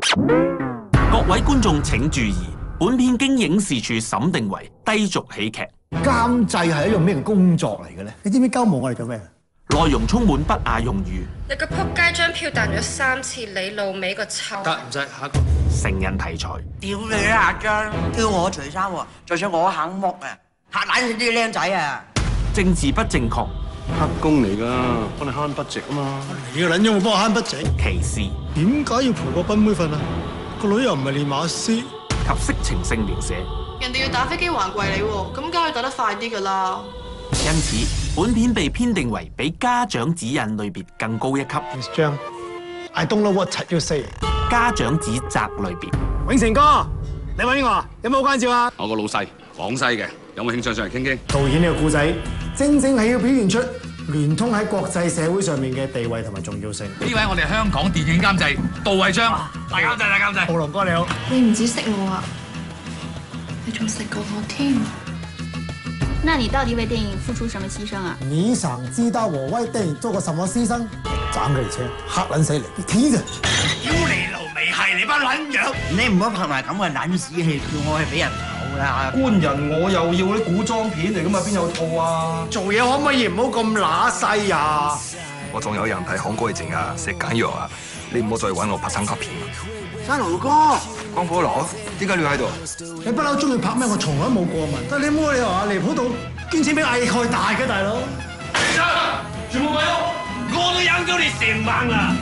各位觀眾請注意，本片經影視處審定為低俗喜劇，監製係一樣咩工作嚟嘅咧？你知唔知鳩毛我哋做咩？內容充滿不雅用語，你個撲街張票彈咗三次，你老尾個臭！得唔使下一個。成人題材，屌你啦，阿張，叫我除衫喎，就算我肯剝啊，嚇爛死啲僆仔啊！政治不正確，黑工嚟㗎，幫你慳筆值啊嘛。你個撚樣會幫我慳筆值？歧視點解要陪個賓妹瞓啊？個女又唔係練馬師。及色情性描寫。人哋要打飛機還貴你喎，咁梗係打得快啲㗎啦。因此，本片被編定為比家長指引類別更高一級，Miss 張，I don't know what you say。家長指責類別。永成哥，你揾我有冇關照啊？我個老細廣西嘅，有冇興趣上嚟傾傾？導演呢個故仔，正正係要表現出聯通喺國際社會上面嘅地位同埋重要性。呢位我哋香港電影監製杜慧章，大監製大監製。浩龍哥你好，你唔止識我啊，你仲識過我添。那你到底為電影付出什麼犧牲啊？你想知道我為電影做過什麼犧牲？斬佢嚟車，嚇撚死你！你聽着，係你班撚樣！你唔好拍埋咁嘅撚屎戲，叫我係俾人炒啦！官人我又要啲古裝片嚟噶嘛，邊有套啊？做嘢可唔可以唔好咁乸西啊？我仲有人睇恐懼症啊，食緊藥啊，你唔好再揾我拍三級片。山盧哥，江火佬，點解你要喺度？你不嬲中意拍咩？我從來冇過問。但你冇理由話離譜到捐錢俾藝蓋大嘅大佬。全部鬼屋，我都養咗你成晚啦！